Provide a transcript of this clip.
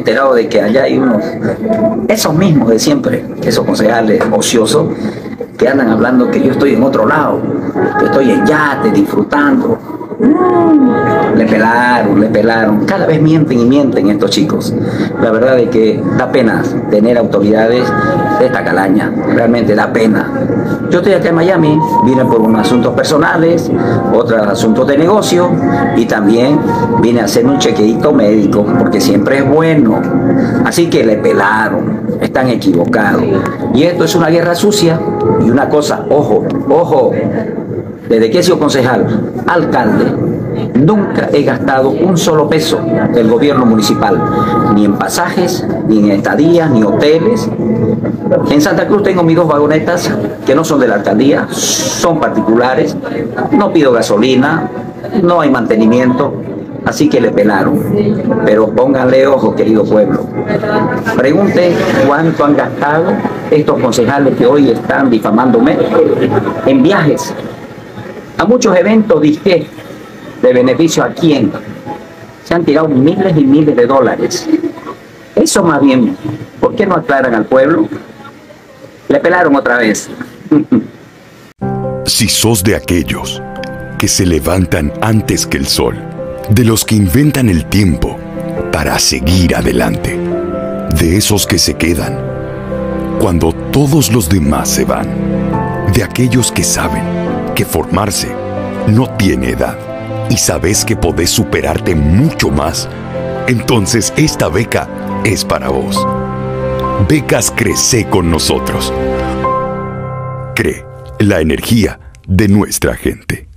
enterado de que allá hay unos, esos mismos de siempre, esos concejales ociosos, que andan hablando que yo estoy en otro lado, que estoy en yate, disfrutando. Le pelaron, le pelaron. Cada vez mienten y mienten estos chicos. La verdad es que da pena tener autoridades de esta calaña. Realmente da pena. Yo estoy acá en Miami, vine por unos asuntos personales, otros asuntos de negocio y también vine a hacer un chequeito médico porque siempre es bueno. Así que le pelaron, están equivocados. Y esto es una guerra sucia y una cosa, ojo, ojo, desde que he sido concejal, alcalde, nunca he gastado un solo peso del gobierno municipal, ni en pasajes, ni en estadías, ni hoteles. En Santa Cruz tengo mis dos vagonetas que no son de la alcaldía, son particulares, no pido gasolina, no hay mantenimiento, así que le pelaron. Pero pónganle ojo, querido pueblo. Pregunten cuánto han gastado estos concejales que hoy están difamándome en viajes, a muchos eventos dije de beneficio a quién. Se han tirado miles y miles de dólares. Eso más bien, ¿por qué no aclaran al pueblo? Le pelaron otra vez. si sos de aquellos que se levantan antes que el sol, de los que inventan el tiempo para seguir adelante, de esos que se quedan cuando todos los demás se van, de aquellos que saben formarse no tiene edad y sabes que podés superarte mucho más, entonces esta beca es para vos. Becas Crece con nosotros. Cree la energía de nuestra gente.